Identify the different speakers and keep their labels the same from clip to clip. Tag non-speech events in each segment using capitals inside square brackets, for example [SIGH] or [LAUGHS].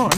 Speaker 1: on.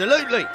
Speaker 2: Absolutely.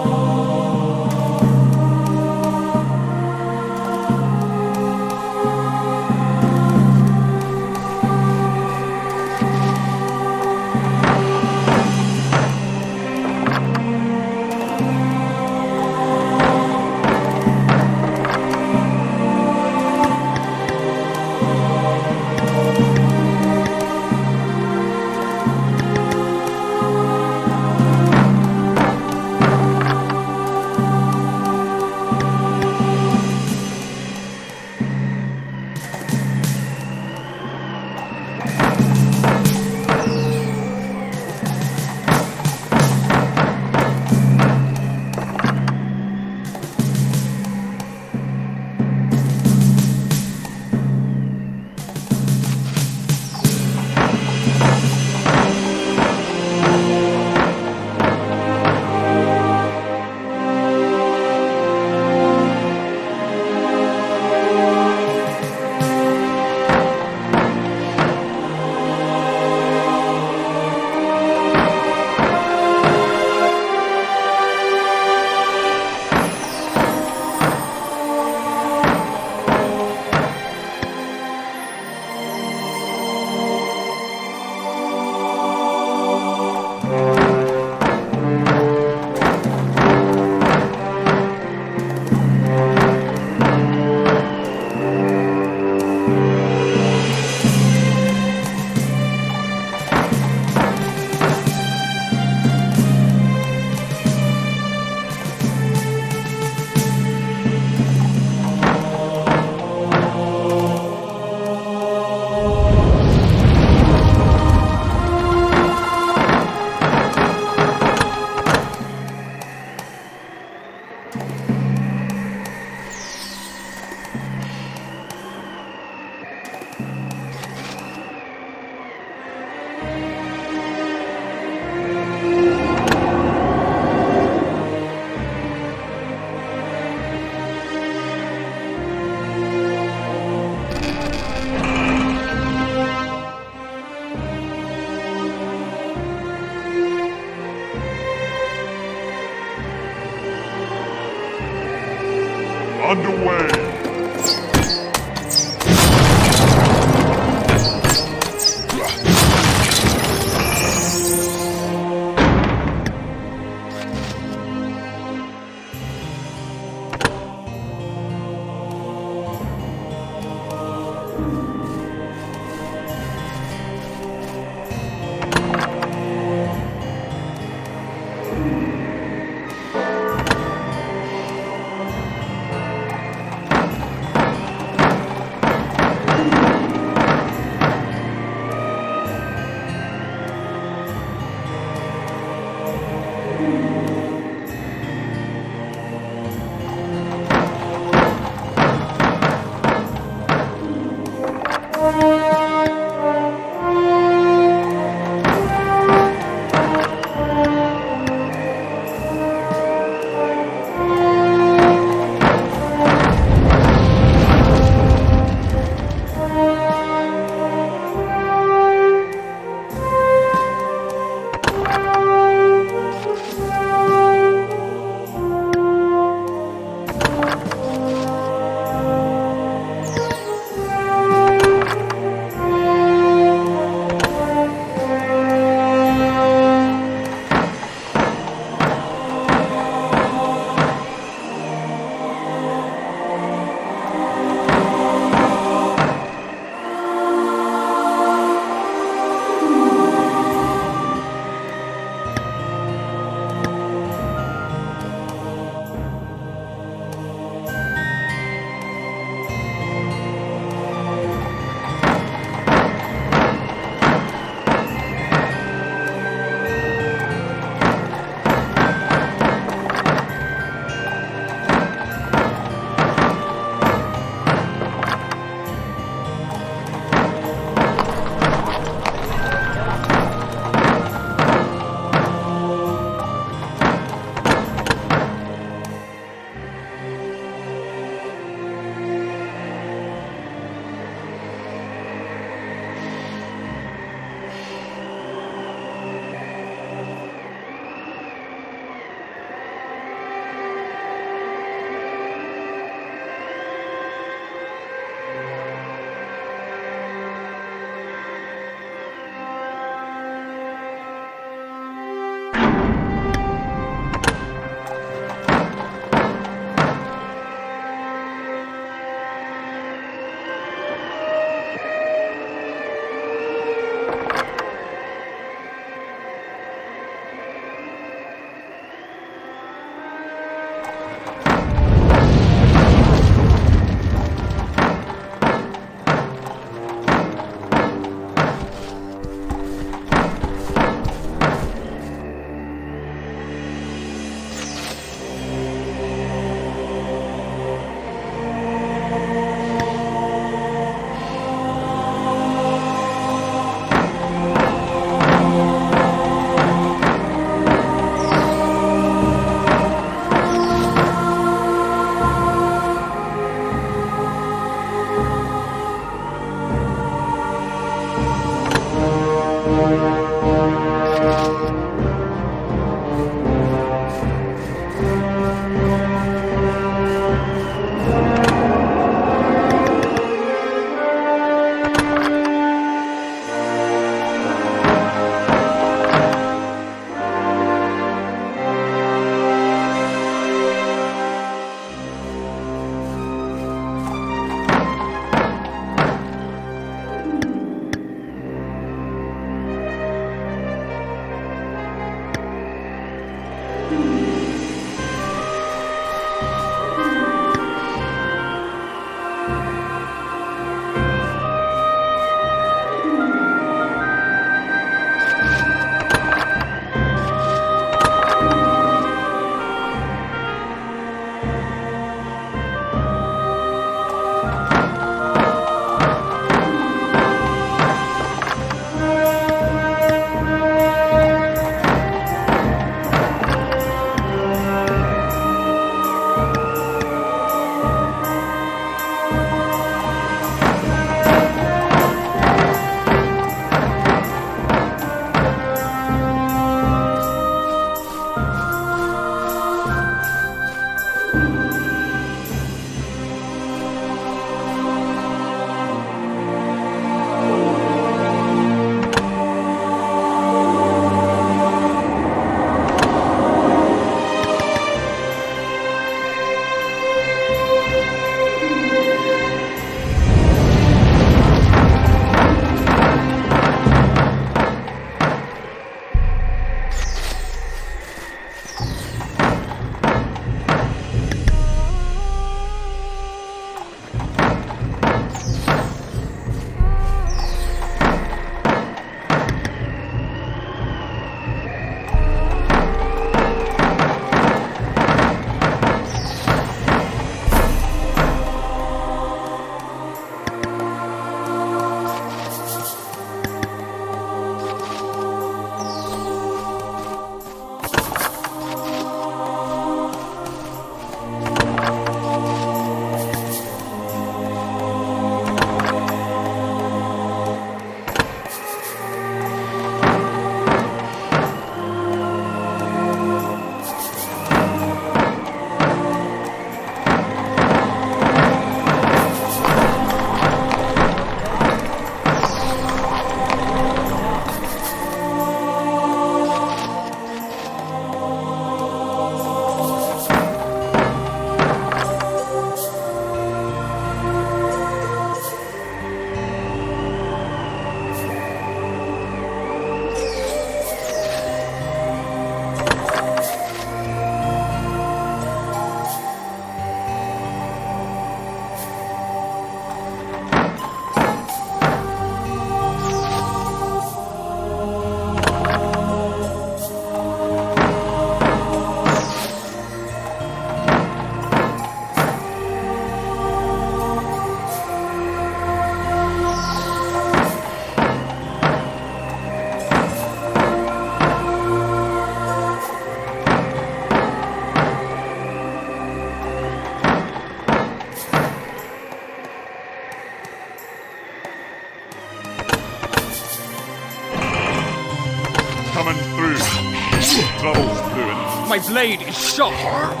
Speaker 1: My
Speaker 3: blade is sharp.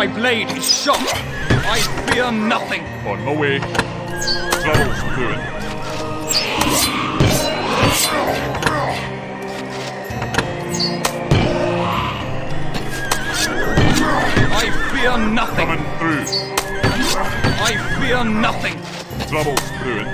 Speaker 1: My
Speaker 3: blade is sharp. I fear nothing.
Speaker 4: On my way. Trouble's brewing.
Speaker 3: I fear nothing.
Speaker 4: Coming through.
Speaker 3: I fear nothing.
Speaker 4: Trouble's brewing.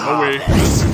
Speaker 3: For [LAUGHS]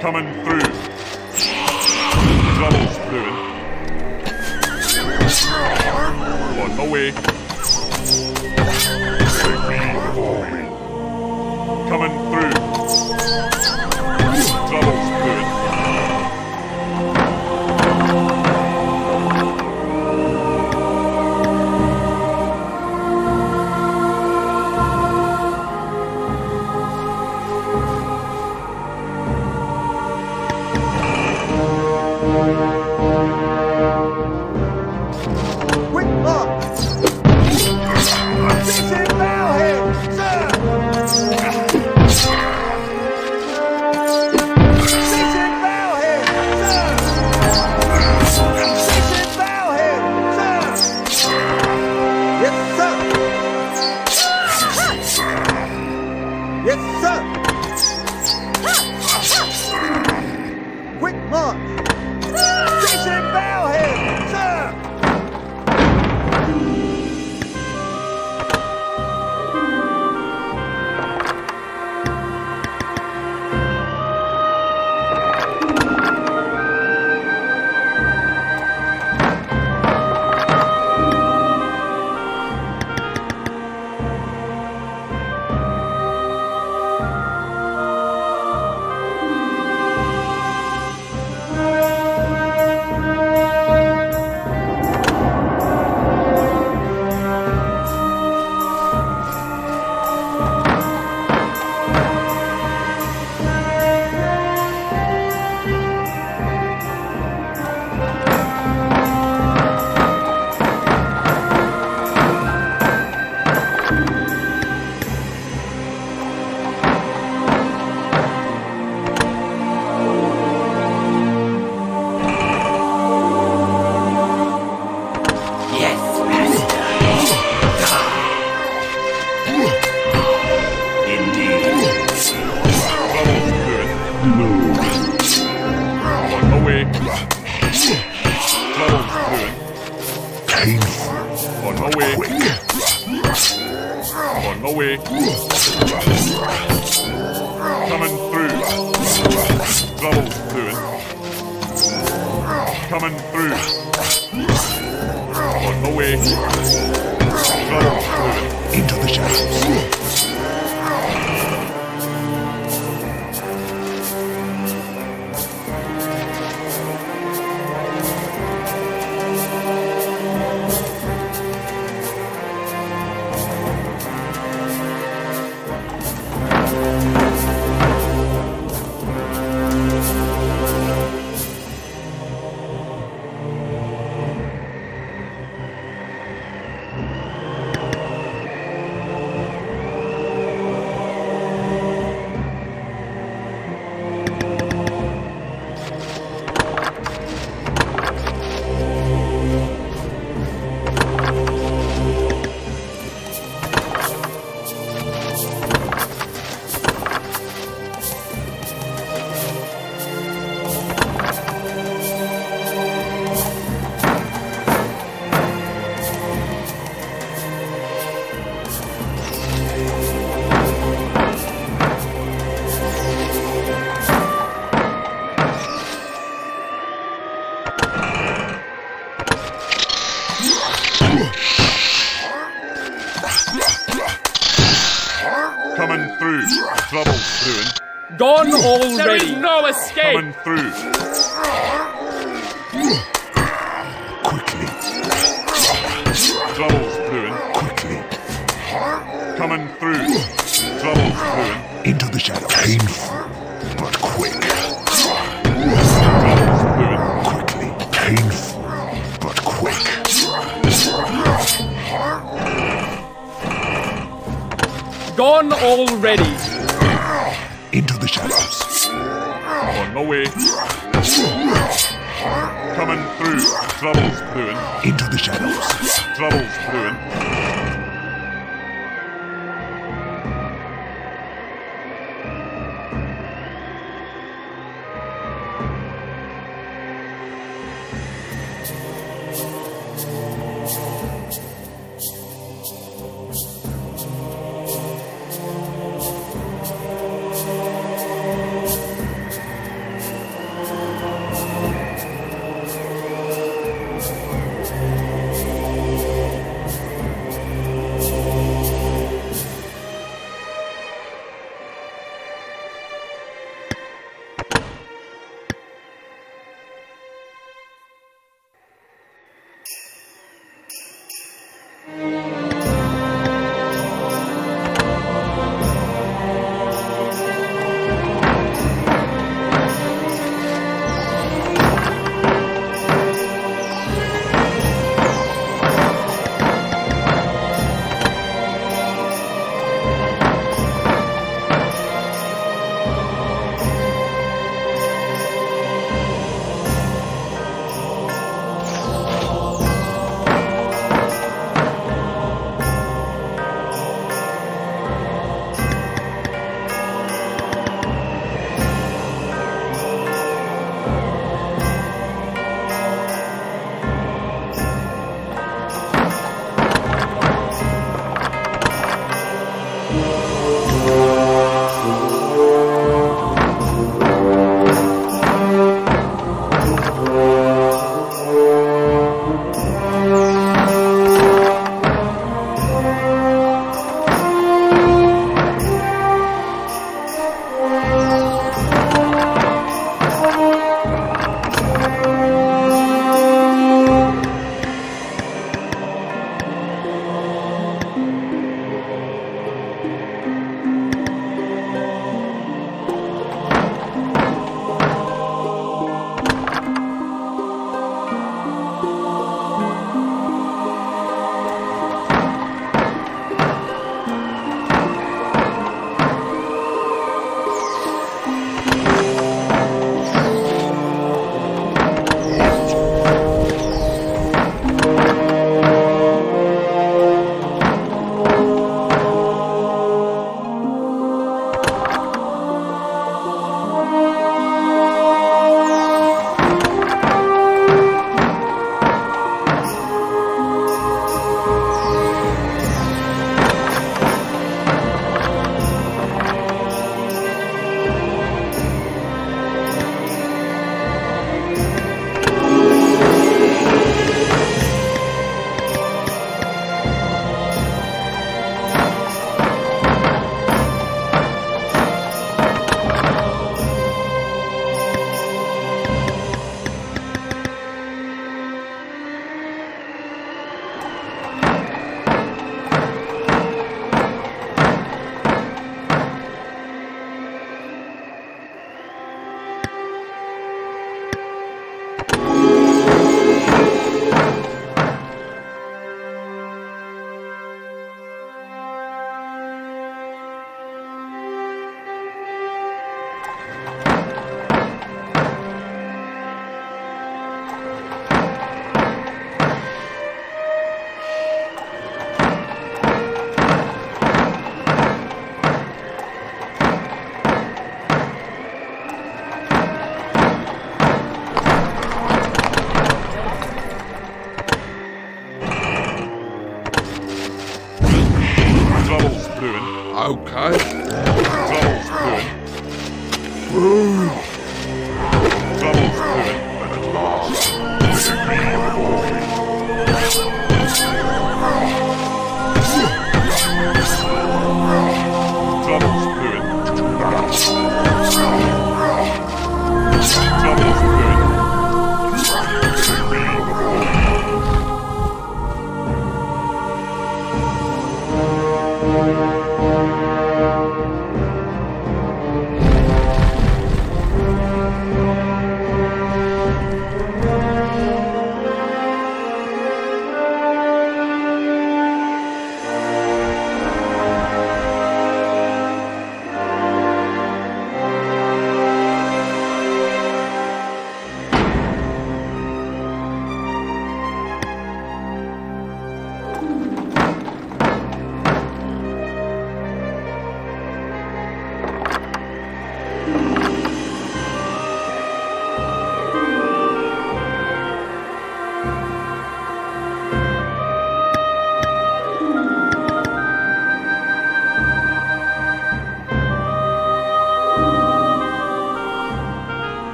Speaker 5: Coming through. Troubles brewing. On my way. Coming through.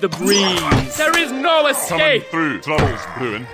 Speaker 6: the
Speaker 3: breeze. There is no escape. Coming through, clothes, brewing.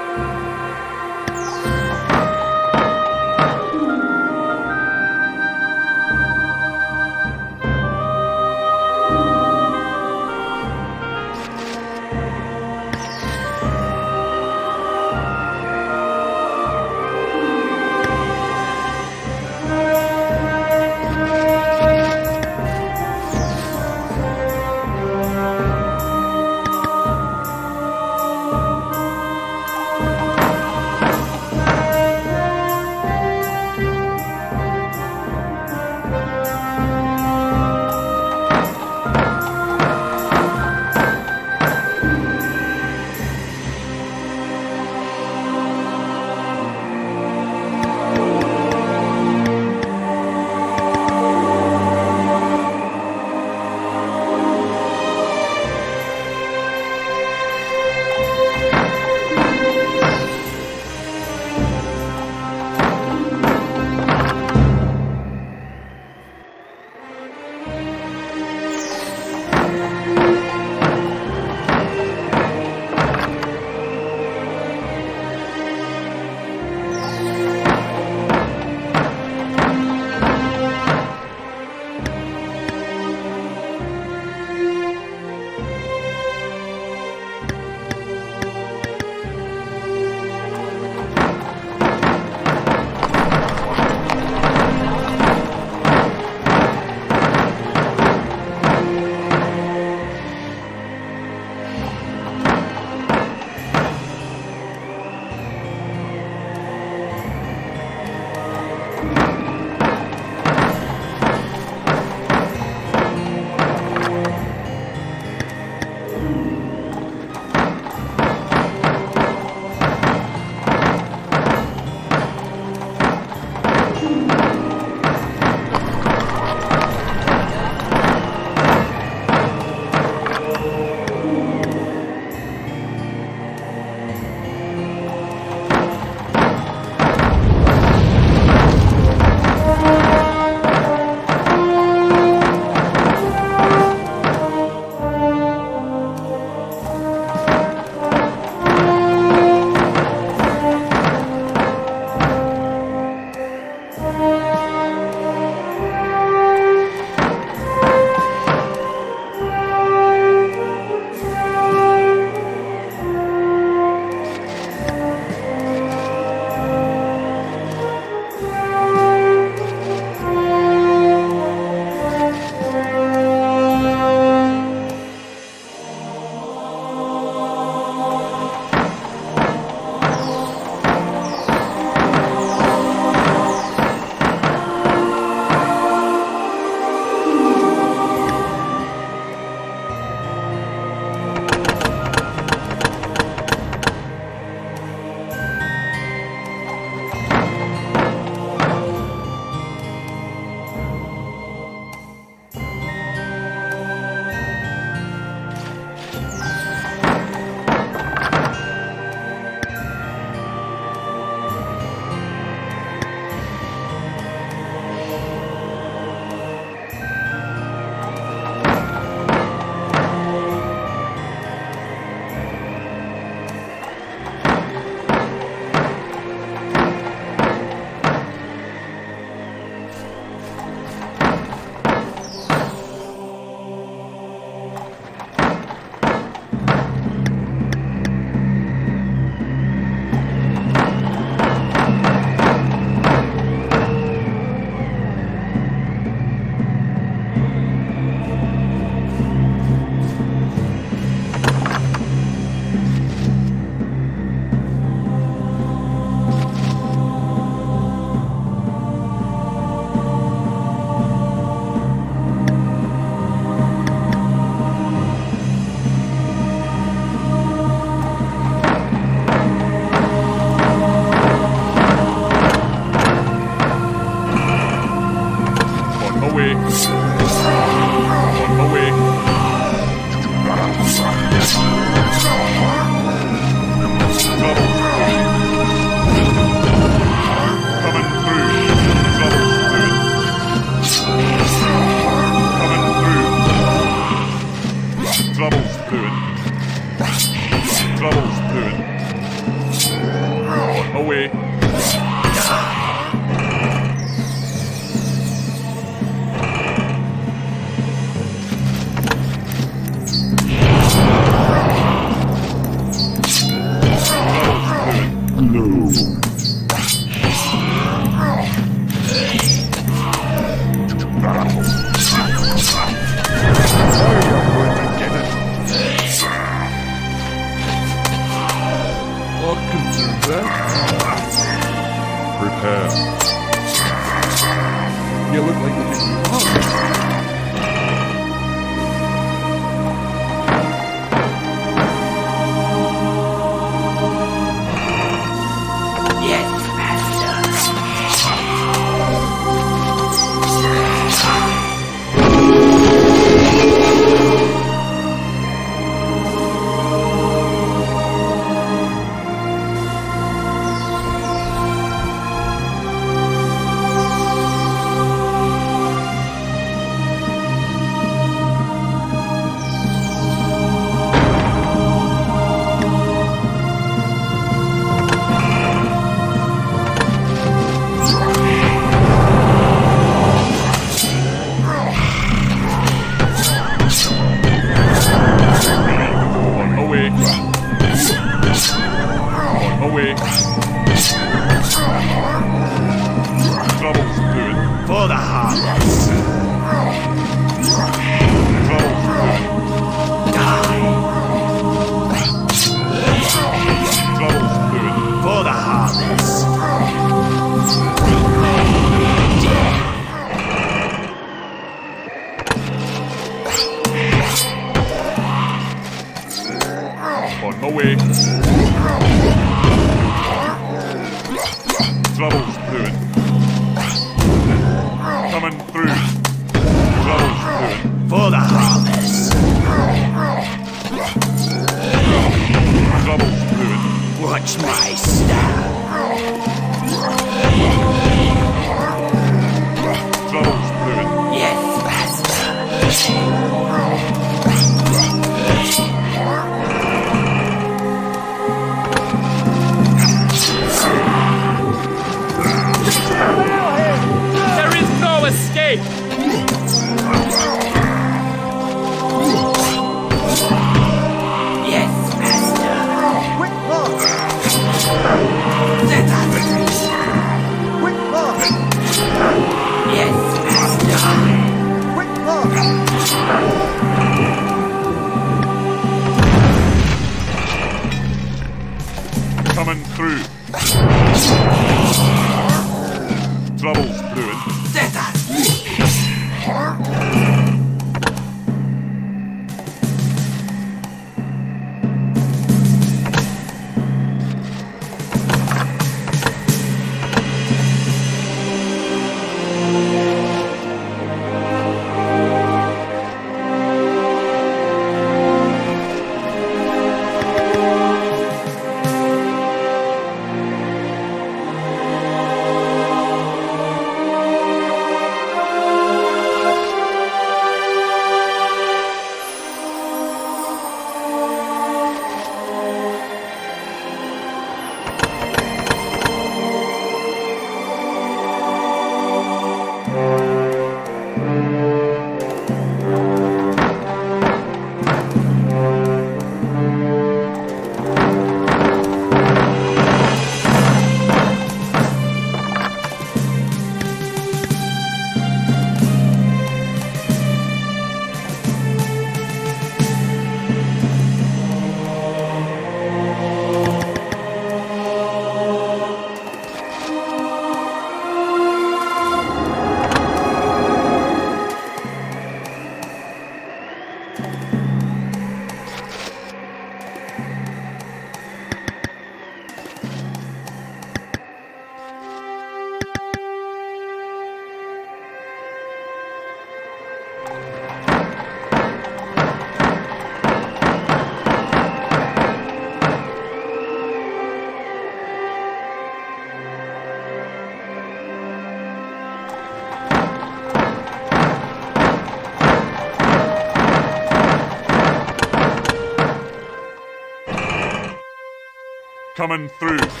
Speaker 3: Coming through.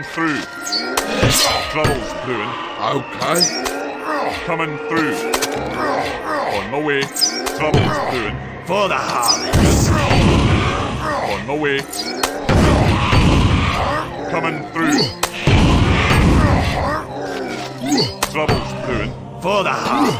Speaker 3: Coming through. Troubles brewing.
Speaker 1: Okay.
Speaker 7: Coming through. On my way. Troubles brewing.
Speaker 8: For the harvest.
Speaker 7: On my way. Coming through. Troubles brewing.
Speaker 8: For the harvest.